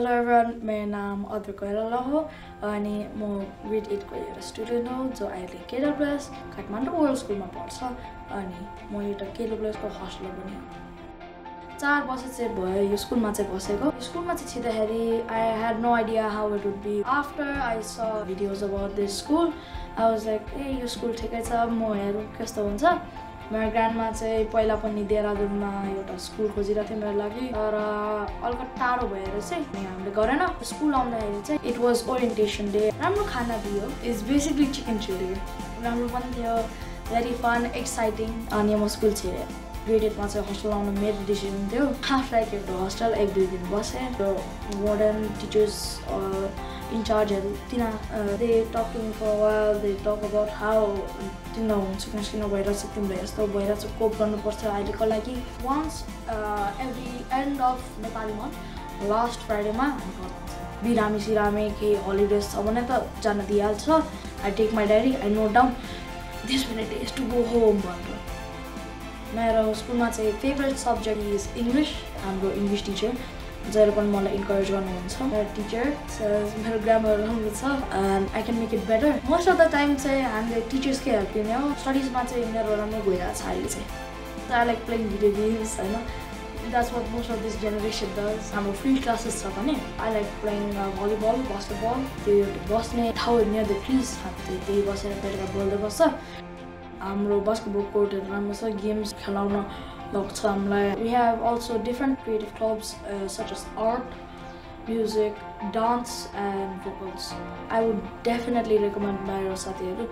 Hello everyone मेरो नाम अद्र कोइराला हो अनि म ग्रेड एटको एउटा स्टुडेन्ट हो जो अहिले केडब्लुएस काठमाडौँ वर्ल्ड स्कुलमा पढ्छ अनि म एउटा केडब्लुएसको हस्टेलर पनि हो। चार वर्ष चाहिँ भयो यो स्कुलमा चाहिँ बसेको। स्कुलमा चाहिँ छिर्दाखेरि I had no idea how it would be after I saw videos about this school I was like a यो स्कुल ठिकै छ म हेरौँ कस्तो हुन्छ? मेरो ग्रान्डमा चाहिँ पहिला पनि देहरादुनमा एउटा स्कुल खोजिरहेको थियो मेरो लागि। तर अलिकति टाढो भएर चाहिँ हामीले गरेन। स्कुल आउँदाखेरि चाहिँ इट वाज ओरिएन्टेसन डे राम्रो खाना दियो। इट्स बेसिकली चिकन चिली राम्रो पनि थियो। भेरी फन एक्साइटिङ अनि म स्कुल छिरेँ। ग्रेड एटमा चाहिँ हस्टेल आउनु मेरो डिसिजन थियो आफ्टर आई केट हस्टेल एक दुई दिन बसेँ र मोडर्न टिचर्स इन्चार्जहरू तिनीहरू they talking for they talk about how तिमीलाई हुन्छ किन भइरहेछ तिमीलाई यस्तो भइरहेछ कोप गर्नुपर्छ अहिलेको लागि once every end of Nepali month last फ्राइडेमा बिरामी सिरामी केही हलिडेज छ भने त जान दिइहाल्छ I take my diary I note down this minute is to go home भनेर मेरो स्कुलमा चाहिँ फेभरेट सब्जेक्ट इज इङ्ग्लिस हाम्रो इङ्ग्लिस टिचर जहिले पनि मलाई इन्करेज गर्नुहुन्छ। मेरो टिचर मेरो ग्रामर राम्रो छ and I can make it better most of the time चाहिँ हामीले टिचर्सकै हेल्प लिने हो। स्टडिजमा चाहिँ मेरो राम्रो गइरहेको छ अहिले चाहिँ। I like playing video games होइन। That's what most of this generation दस हाम्रो फ्री क्लासेस छ भने I like playing volleyball basketball त्यो बस्ने ठाउँ नियर द हामी त्यही बसेर बेलुका बोल्दै बस्छ। हाम्रो बास्केटबल कोर्टहरू राम्रो छ गेम्स खेलाउन लाग्छ हामीलाई. We have also different creative clubs such as art music dance and vocals I would definitely recommend मेरो साथीहरू